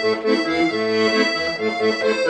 Thank you.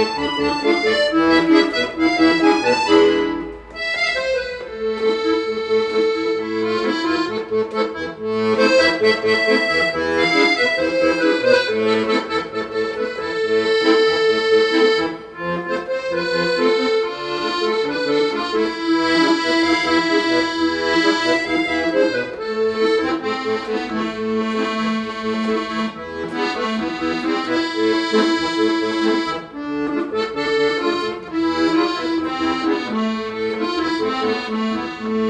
Thank thank you